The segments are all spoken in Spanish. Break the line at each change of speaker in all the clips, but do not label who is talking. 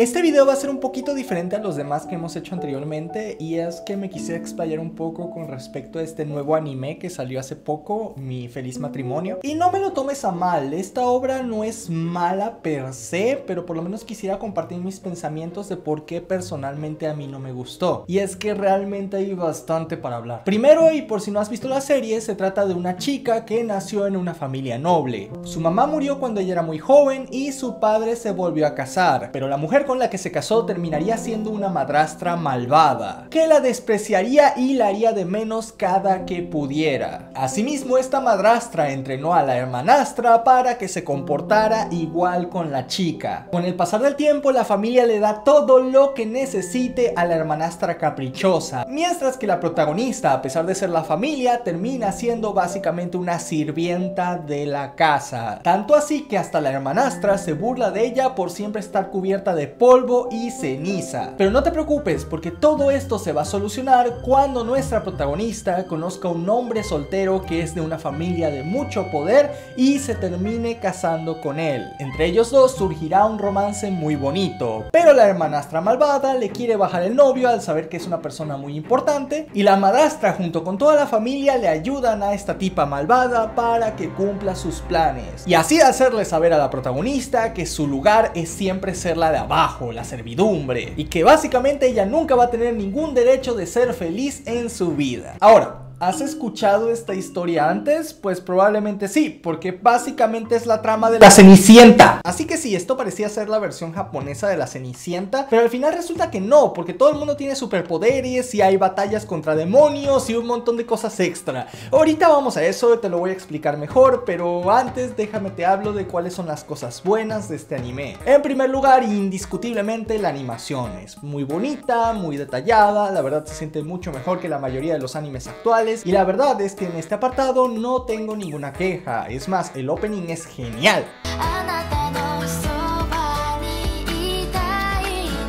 Este video va a ser un poquito diferente a los demás que hemos hecho anteriormente y es que me quise explayar un poco con respecto a este nuevo anime que salió hace poco, Mi Feliz Matrimonio. Y no me lo tomes a mal, esta obra no es mala per se, pero por lo menos quisiera compartir mis pensamientos de por qué personalmente a mí no me gustó. Y es que realmente hay bastante para hablar. Primero, y por si no has visto la serie, se trata de una chica que nació en una familia noble. Su mamá murió cuando ella era muy joven y su padre se volvió a casar, pero la mujer con la que se casó terminaría siendo una madrastra malvada, que la despreciaría y la haría de menos cada que pudiera. Asimismo, esta madrastra entrenó a la hermanastra para que se comportara igual con la chica. Con el pasar del tiempo, la familia le da todo lo que necesite a la hermanastra caprichosa, mientras que la protagonista, a pesar de ser la familia, termina siendo básicamente una sirvienta de la casa. Tanto así que hasta la hermanastra se burla de ella por siempre estar cubierta de polvo y ceniza. Pero no te preocupes porque todo esto se va a solucionar cuando nuestra protagonista conozca un hombre soltero que es de una familia de mucho poder y se termine casando con él. Entre ellos dos surgirá un romance muy bonito, pero la hermanastra malvada le quiere bajar el novio al saber que es una persona muy importante y la madrastra junto con toda la familia le ayudan a esta tipa malvada para que cumpla sus planes y así hacerle saber a la protagonista que su lugar es siempre ser la de abajo la servidumbre, y que básicamente ella nunca va a tener ningún derecho de ser feliz en su vida. Ahora, ¿Has escuchado esta historia antes? Pues probablemente sí, porque básicamente es la trama de la Cenicienta. Así que sí, esto parecía ser la versión japonesa de la Cenicienta, pero al final resulta que no, porque todo el mundo tiene superpoderes y hay batallas contra demonios y un montón de cosas extra. Ahorita vamos a eso, te lo voy a explicar mejor, pero antes déjame te hablo de cuáles son las cosas buenas de este anime. En primer lugar, indiscutiblemente la animación es muy bonita, muy detallada, la verdad se siente mucho mejor que la mayoría de los animes actuales y la verdad es que en este apartado no tengo ninguna queja, es más, el opening es genial.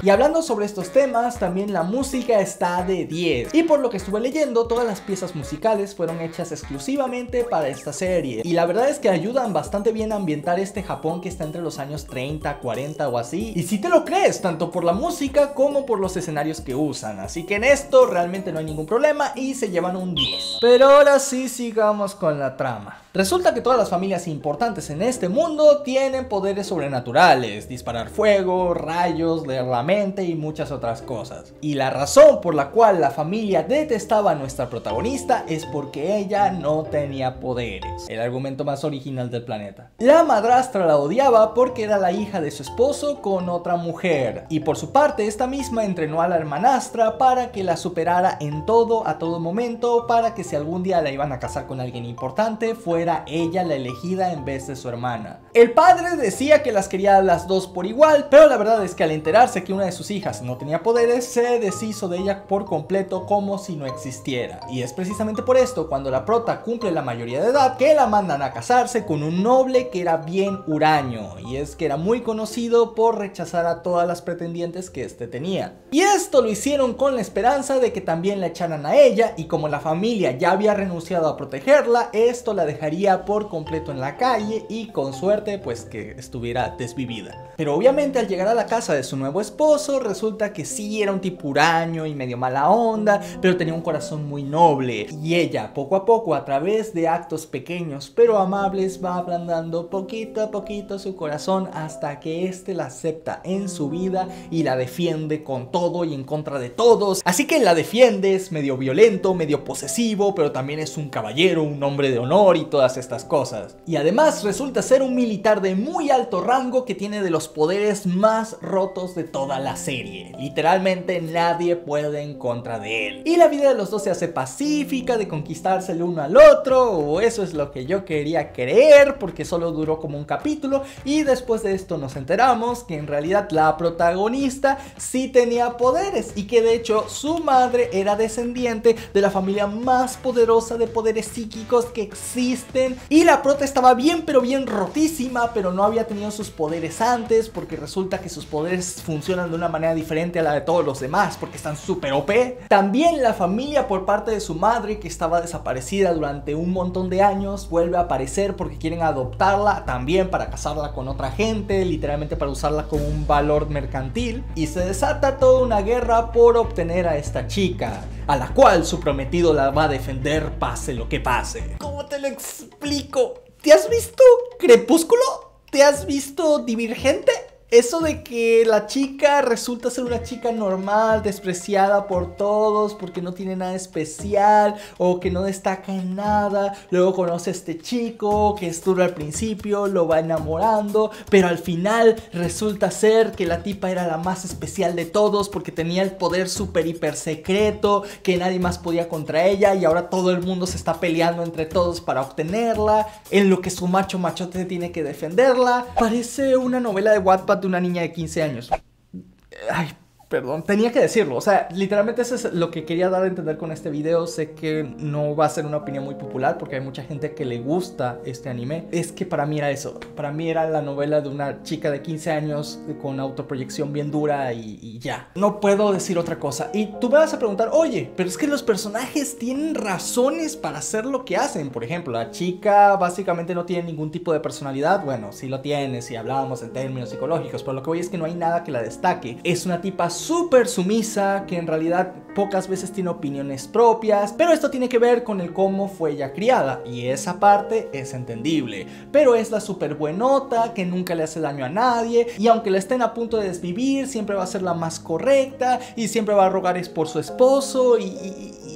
Y hablando sobre estos temas, también la música está de 10. Y por lo que estuve leyendo, todas las piezas musicales fueron hechas exclusivamente para esta serie. Y la verdad es que ayudan bastante bien a ambientar este Japón que está entre los años 30, 40 o así. Y si te lo crees, tanto por la música como por los escenarios que usan. Así que en esto realmente no hay ningún problema y se llevan un 10. Pero ahora sí sigamos con la trama. Resulta que todas las familias importantes en este mundo tienen poderes sobrenaturales, disparar fuego, rayos, la y muchas otras cosas. Y la razón por la cual la familia detestaba a nuestra protagonista es porque ella no tenía poderes. El argumento más original del planeta. La madrastra la odiaba porque era la hija de su esposo con otra mujer. Y por su parte, esta misma entrenó a la hermanastra para que la superara en todo a todo momento, para que si algún día la iban a casar con alguien importante, fuera era ella la elegida en vez de su hermana. El padre decía que las quería las dos por igual, pero la verdad es que al enterarse que una de sus hijas no tenía poderes, se deshizo de ella por completo como si no existiera. Y es precisamente por esto, cuando la prota cumple la mayoría de edad, que la mandan a casarse con un noble que era bien huraño, y es que era muy conocido por rechazar a todas las pretendientes que éste tenía. Y esto lo hicieron con la esperanza de que también la echaran a ella, y como la familia ya había renunciado a protegerla, esto la dejaría por completo en la calle y con suerte pues que estuviera desvivida. Pero obviamente al llegar a la casa de su nuevo esposo resulta que sí era un tipo huraño y medio mala onda, pero tenía un corazón muy noble y ella poco a poco a través de actos pequeños pero amables va ablandando poquito a poquito su corazón hasta que éste la acepta en su vida y la defiende con todo y en contra de todos. Así que la defiende, es medio violento, medio posesivo, pero también es un caballero, un hombre de honor y todo estas cosas. Y además resulta ser un militar de muy alto rango que tiene de los poderes más rotos de toda la serie. Literalmente nadie puede en contra de él. Y la vida de los dos se hace pacífica, de conquistarse el uno al otro, o eso es lo que yo quería creer, porque solo duró como un capítulo. Y después de esto nos enteramos que en realidad la protagonista sí tenía poderes y que de hecho su madre era descendiente de la familia más poderosa de poderes psíquicos que existe y la prota estaba bien pero bien rotísima, pero no había tenido sus poderes antes porque resulta que sus poderes funcionan de una manera diferente a la de todos los demás porque están súper OP. También la familia por parte de su madre que estaba desaparecida durante un montón de años vuelve a aparecer porque quieren adoptarla también para casarla con otra gente, literalmente para usarla como un valor mercantil. Y se desata toda una guerra por obtener a esta chica, a la cual su prometido la va a defender pase lo que pase. ¿Cómo te lo explico? ¿Te has visto Crepúsculo? ¿Te has visto Divergente? Eso de que la chica resulta ser una chica normal, despreciada por todos porque no tiene nada especial o que no destaca en nada. Luego conoce a este chico que es duro al principio, lo va enamorando, pero al final resulta ser que la tipa era la más especial de todos porque tenía el poder super hiper secreto que nadie más podía contra ella y ahora todo el mundo se está peleando entre todos para obtenerla, en lo que su macho machote tiene que defenderla. Parece una novela de Wattpad una niña de 15 años. Ay, Perdón, tenía que decirlo. O sea, literalmente eso es lo que quería dar a entender con este video. Sé que no va a ser una opinión muy popular porque hay mucha gente que le gusta este anime. Es que para mí era eso. Para mí era la novela de una chica de 15 años con autoproyección bien dura y, ya. No puedo decir otra cosa. Y tú me vas a preguntar, oye, pero es que los personajes tienen razones para hacer lo que hacen. Por ejemplo, la chica básicamente no tiene ningún tipo de personalidad. Bueno, sí lo tiene, si hablábamos en términos psicológicos. Pero lo que voy es que no hay nada que la destaque. Es una tipa súper sumisa, que en realidad pocas veces tiene opiniones propias, pero esto tiene que ver con el cómo fue ella criada, y esa parte es entendible. Pero es la súper buenota, que nunca le hace daño a nadie, y aunque la estén a punto de desvivir, siempre va a ser la más correcta, y siempre va a rogar por su esposo, y,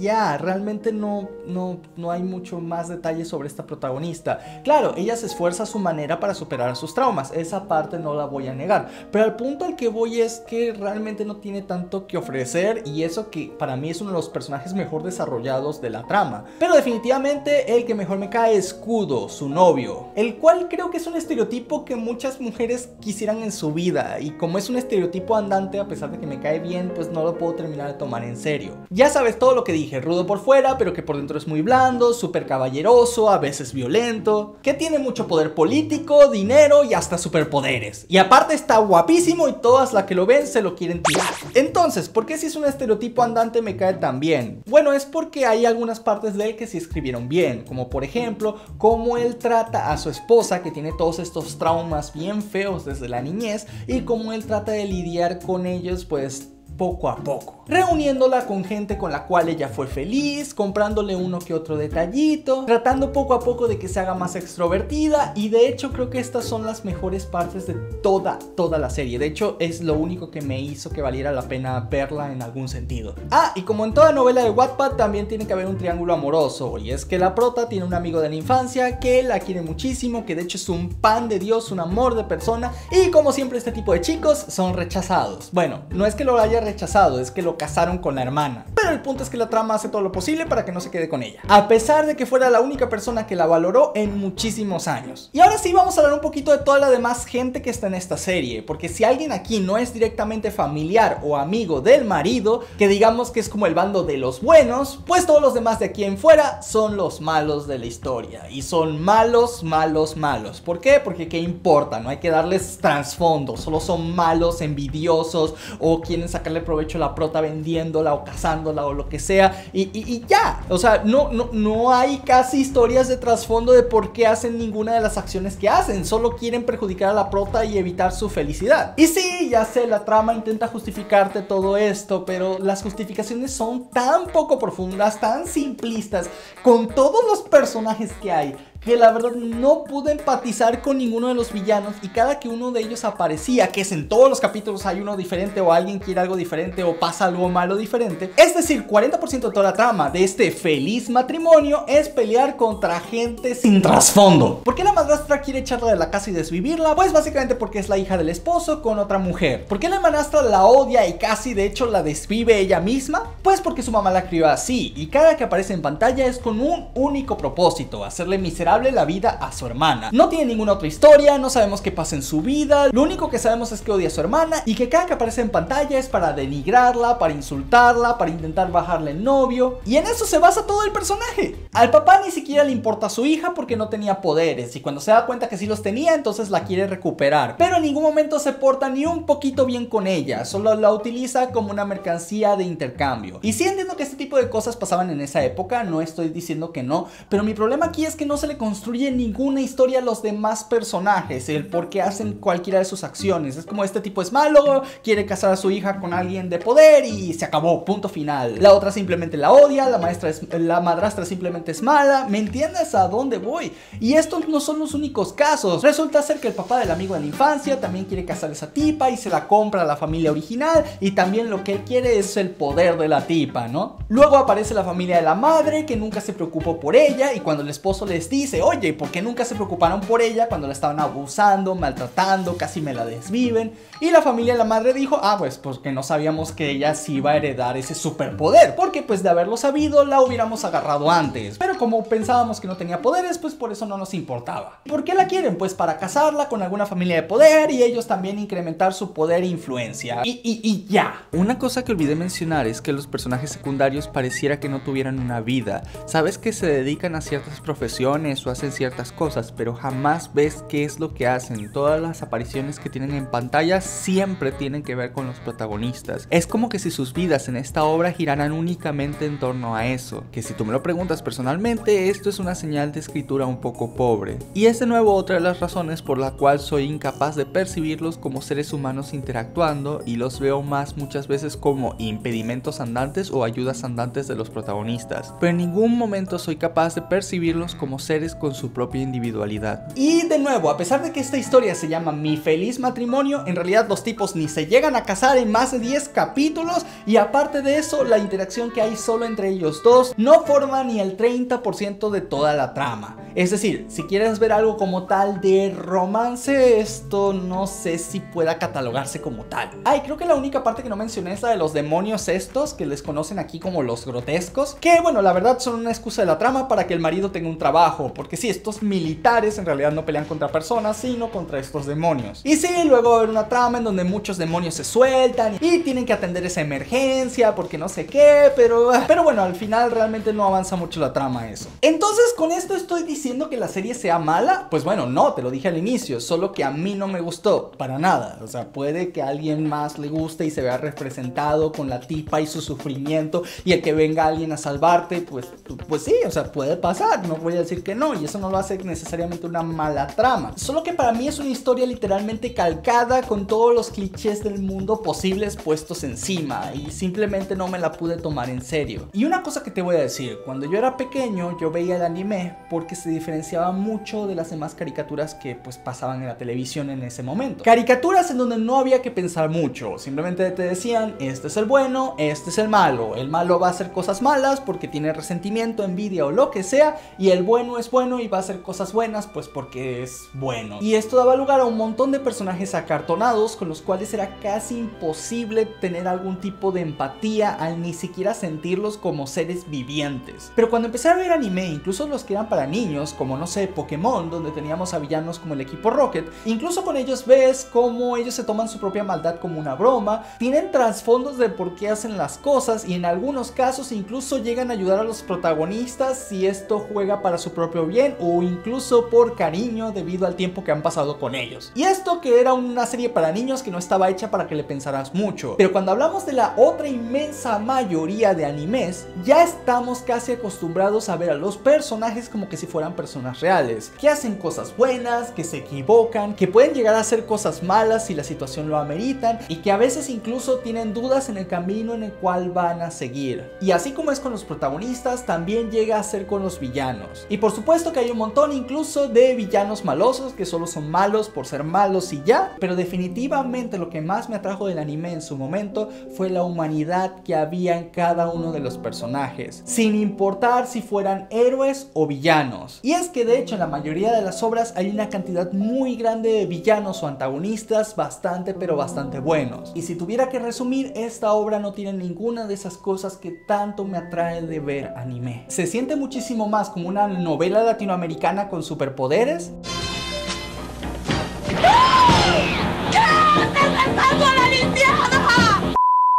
ya, realmente no, no, no hay mucho más detalle sobre esta protagonista. Claro, ella se esfuerza a su manera para superar sus traumas, esa parte no la voy a negar, pero al punto al que voy es que realmente no tiene tanto que ofrecer y eso que para mí es uno de los personajes mejor desarrollados de la trama. Pero definitivamente el que mejor me cae es Kudo, su novio, el cual creo que es un estereotipo que muchas mujeres quisieran en su vida y como es un estereotipo andante a pesar de que me cae bien, pues no lo puedo terminar de tomar en serio. Ya sabes todo lo que dije, rudo por fuera, pero que por dentro es muy blando, súper caballeroso, a veces violento, que tiene mucho poder político, dinero y hasta superpoderes. Y aparte está guapísimo y todas las que lo ven se lo quieren tirar. Entonces, ¿por qué si es un estereotipo andante me cae tan bien? Bueno, es porque hay algunas partes de él que sí escribieron bien, como por ejemplo, cómo él trata a su esposa que tiene todos estos traumas bien feos desde la niñez y cómo él trata de lidiar con ellos pues poco a poco, reuniéndola con gente con la cual ella fue feliz, comprándole uno que otro detallito, tratando poco a poco de que se haga más extrovertida y de hecho creo que estas son las mejores partes de toda, toda la serie. De hecho es lo único que me hizo que valiera la pena verla en algún sentido. Ah, y como en toda novela de Wattpad también tiene que haber un triángulo amoroso y es que la prota tiene un amigo de la infancia que la quiere muchísimo, que de hecho es un pan de Dios, un amor de persona y como siempre este tipo de chicos son rechazados. Bueno, no es que lo haya rechazado, es que lo casaron con la hermana. Pero el punto es que la trama hace todo lo posible para que no se quede con ella. A pesar de que fuera la única persona que la valoró en muchísimos años. Y ahora sí vamos a hablar un poquito de toda la demás gente que está en esta serie. Porque si alguien aquí no es directamente familiar o amigo del marido, que digamos que es como el bando de los buenos, pues todos los demás de aquí en fuera son los malos de la historia. Y son malos, malos, malos. ¿Por qué? Porque qué importa, no hay que darles trasfondo. Solo son malos, envidiosos o quieren sacarle aprovecho la prota vendiéndola o cazándola o lo que sea. Y, ya. O sea, no, no, no hay casi historias de trasfondo de por qué hacen ninguna de las acciones que hacen. Solo quieren perjudicar a la prota y evitar su felicidad. Y sí, ya sé, la trama intenta justificarte todo esto, pero las justificaciones son tan poco profundas, tan simplistas, con todos los personajes que hay que la verdad no pude empatizar con ninguno de los villanos y cada que uno de ellos aparecía, que es en todos los capítulos hay uno diferente o alguien quiere algo diferente o pasa algo malo diferente, es decir, 40% de toda la trama de este feliz matrimonio es pelear contra gente sin trasfondo. ¿Por qué la madrastra quiere echarla de la casa y desvivirla? Pues básicamente porque es la hija del esposo con otra mujer. ¿Por qué la madrastra la odia y casi de hecho la desvive ella misma? Pues porque su mamá la crió así y cada que aparece en pantalla es con un único propósito, hacerle miserable la vida a su hermana. No tiene ninguna otra historia, no sabemos qué pasa en su vida, lo único que sabemos es que odia a su hermana y que cada que aparece en pantalla es para denigrarla, para insultarla, para intentar bajarle el novio. Y en eso se basa todo el personaje. Al papá ni siquiera le importa a su hija porque no tenía poderes y cuando se da cuenta que sí los tenía entonces la quiere recuperar. Pero en ningún momento se porta ni un poquito bien con ella, solo la utiliza como una mercancía de intercambio. Y sí entiendo que este tipo de cosas pasaban en esa época, no estoy diciendo que no, pero mi problema aquí es que no se le construye ninguna historia a los demás personajes, el por qué hacen cualquiera de sus acciones. Es como este tipo es malo, quiere casar a su hija con alguien de poder y se acabó, punto final. La otra simplemente la odia, la maestra es, la madrastra simplemente es mala, ¿me entiendes a dónde voy? Y estos no son los únicos casos. Resulta ser que el papá del amigo de la infancia también quiere casar a esa tipa y se la compra a la familia original y también lo que él quiere es el poder de la tipa, ¿no? Luego aparece la familia de la madre que nunca se preocupó por ella y cuando el esposo les dice, oye, ¿por qué nunca se preocuparon por ella cuando la estaban abusando, maltratando, casi me la desviven? Y la familia de la madre dijo, ah, pues porque no sabíamos que ella sí iba a heredar ese superpoder, porque pues de haberlo sabido la hubiéramos agarrado antes. Pero como pensábamos que no tenía poderes, pues por eso no nos importaba. ¿Por qué la quieren? Pues para casarla con alguna familia de poder y ellos también incrementar su poder e influencia. Y, y, y ya.
Una cosa que olvidé mencionar es que los personajes secundarios pareciera que no tuvieran una vida. Sabes que se dedican a ciertas profesiones o hacen ciertas cosas, pero jamás ves qué es lo que hacen. Todas las apariciones que tienen en pantalla siempre tienen que ver con los protagonistas. Es como que si sus vidas en esta obra giraran únicamente en torno a eso. Que si tú me lo preguntas personalmente, esto es una señal de escritura un poco pobre. Y es de nuevo otra de las razones por la cual soy incapaz de percibirlos como seres humanos interactuando y los veo más muchas veces como impedimentos andantes o ayudas andantes de los protagonistas. Pero en ningún momento soy capaz de percibirlos como seres con su propia individualidad.
Y de nuevo, a pesar de que esta historia se llama Mi feliz matrimonio, en realidad los tipos ni se llegan a casar en más de 10 capítulos y aparte de eso, la interacción que hay solo entre ellos dos no forma ni el 30% de toda la trama. Es decir, si quieres ver algo como tal de romance, esto no sé si pueda catalogarse como tal. Ay, creo que la única parte que no mencioné es la de los demonios estos, que les conocen aquí como los grotescos, que bueno, la verdad son una excusa de la trama para que el marido tenga un trabajo, porque sí, estos militares en realidad no pelean contra personas, sino contra estos demonios. Y sí, luego va a haber una trama en donde muchos demonios se sueltan y tienen que atender esa emergencia, porque no sé qué, pero, pero bueno, al final realmente no avanza mucho la trama eso. Entonces, con esto estoy diciendo que la serie sea mala? Pues bueno, no, te lo dije al inicio, solo que a mí no me gustó, para nada. O sea, puede que a alguien más le guste y se vea representado con la tipa y su sufrimiento y el que venga alguien a salvarte, pues, pues sí, o sea, puede pasar, no voy a decir que no, y eso no lo hace necesariamente una mala trama. Solo que para mí es una historia literalmente calcada con todos los clichés del mundo posibles puestos encima y simplemente no me la pude tomar en serio. Y una cosa que te voy a decir, cuando yo era pequeño yo veía el anime porque se diferenciaba mucho de las demás caricaturas que pues pasaban en la televisión en ese momento. Caricaturas en donde no había que pensar mucho, simplemente te decían, este es el bueno, este es el malo, el malo va a hacer cosas malas porque tiene resentimiento, envidia o lo que sea, y el bueno es bueno y va a hacer cosas buenas pues porque es bueno. Y esto daba lugar a un montón de personajes acartonados con los cuales era casi imposible tener algún tipo de empatía al ni siquiera sentirlos como seres vivientes. Pero cuando empecé a ver anime, incluso los que eran para niños, como no sé, Pokémon, donde teníamos a villanos como el equipo Rocket. Incluso con ellos ves cómo ellos se toman su propia maldad como una broma, tienen trasfondos de por qué hacen las cosas y en algunos casos incluso llegan a ayudar a los protagonistas si esto juega para su propio bien o incluso por cariño debido al tiempo que han pasado con ellos. Y esto que era una serie para niños que no estaba hecha para que le pensaras mucho. Pero cuando hablamos de la otra inmensa mayoría de animes, ya estamos casi acostumbrados a ver a los personajes como que si fueran personas reales, que hacen cosas buenas, que se equivocan, que pueden llegar a hacer cosas malas si la situación lo ameritan y que a veces incluso tienen dudas en el camino en el cual van a seguir. Y así como es con los protagonistas, también llega a ser con los villanos. Y por supuesto que hay un montón incluso de villanos malosos que solo son malos por ser malos y ya, pero definitivamente lo que más me atrajo del anime en su momento fue la humanidad que había en cada uno de los personajes, sin importar si fueran héroes o villanos. Y es que de hecho en la mayoría de las obras hay una cantidad muy grande de villanos o antagonistas bastante pero bastante buenos. Y si tuviera que resumir, esta obra no tiene ninguna de esas cosas que tanto me atrae de ver anime. Se siente muchísimo más como una novela latinoamericana con superpoderes.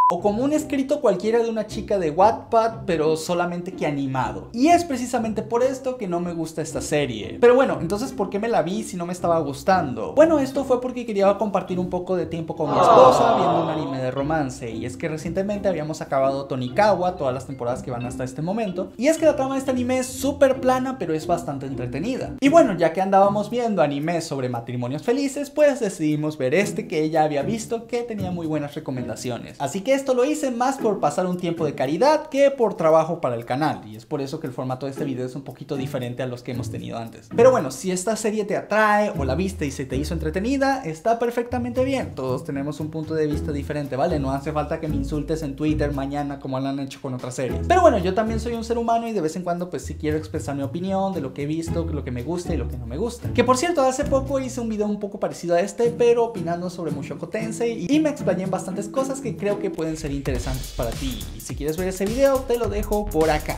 O como un escrito cualquiera de una chica de Wattpad, pero solamente que animado. Y es precisamente por esto que no me gusta esta serie. Pero bueno, entonces ¿por qué me la vi si no me estaba gustando? Bueno, esto fue porque quería compartir un poco de tiempo con mi esposa viendo un anime de romance. Y es que recientemente habíamos acabado Tonikawa, todas las temporadas que van hasta este momento. Y es que la trama de este anime es súper plana, pero es bastante entretenida. Y bueno, ya que andábamos viendo anime sobre matrimonios felices, pues decidimos ver este que ella había visto que tenía muy buenas recomendaciones. Así que esto lo hice más por pasar un tiempo de caridad que por trabajo para el canal y es por eso que el formato de este video es un poquito diferente a los que hemos tenido antes. Pero bueno, si esta serie te atrae o la viste y se te hizo entretenida, está perfectamente bien. Todos tenemos un punto de vista diferente, ¿vale? No hace falta que me insultes en Twitter mañana como lo han hecho con otras series. Pero bueno, yo también soy un ser humano y de vez en cuando pues sí quiero expresar mi opinión de lo que he visto, lo que me gusta y lo que no me gusta. Que por cierto, hace poco hice un video un poco parecido a este, pero opinando sobre Mushoku Tensei y me explayé en bastantes cosas que creo que pueden ser interesantes para ti. Y si quieres ver ese video, te lo dejo por acá.